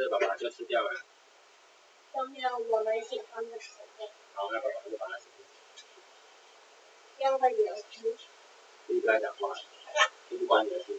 是爸爸就吃掉了。都没我们喜欢的口味。好，那爸爸就把它吃掉。要不要吃？你不要讲话，我不管你的事。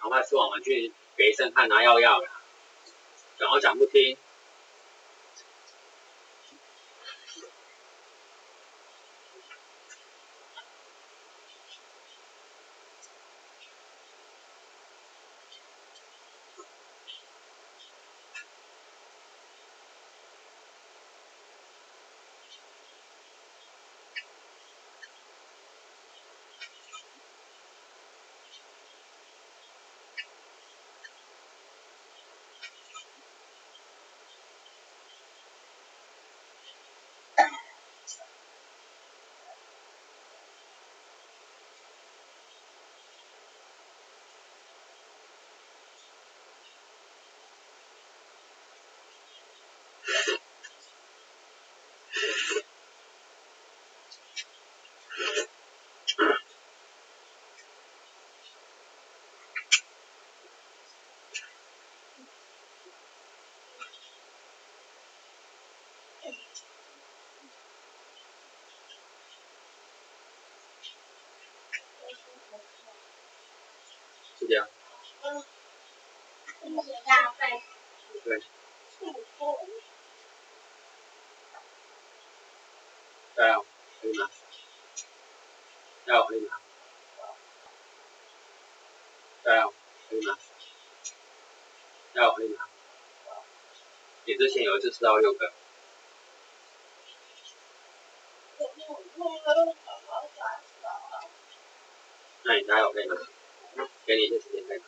赶快吃完，玩具给医生看拿药药了。然后讲不听，加油可以吗加油可以吗加油可以吗加油可以吗你之前有一次吃到六个。那你加油可以吗给你一些时间开始。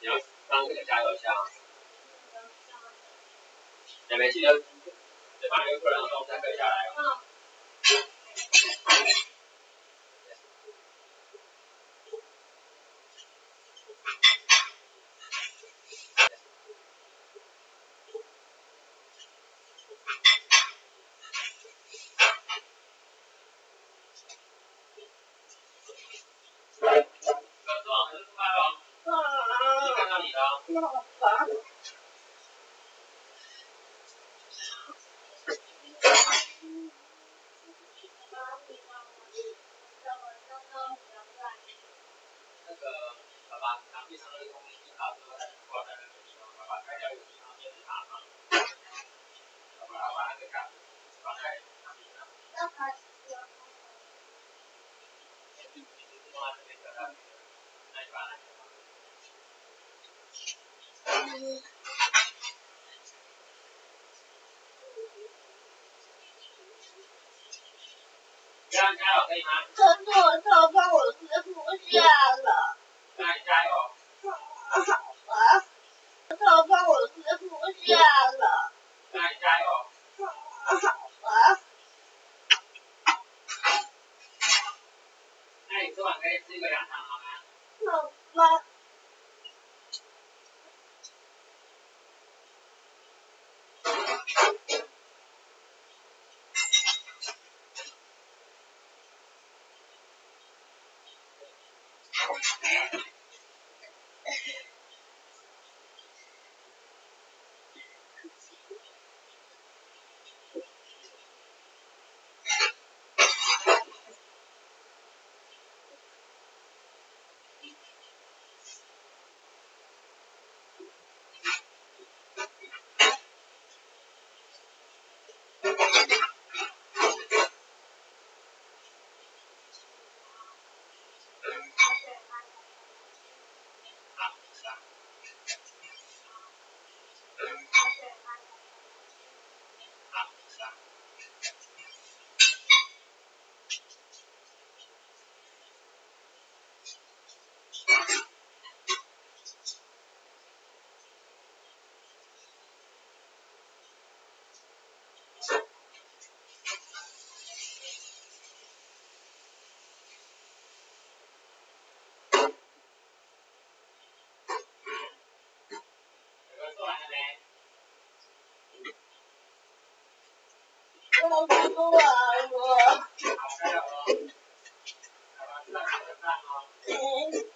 你要当给他加油一下啊！也没记得，得把这个客人的账再核一下来。嗯。Thank. 可是我头发我是不下了，那你加油。好吧。头发我是不下了，加油。好吧。那你昨晚可以吃一个凉糖好吗？好吧。Thank you.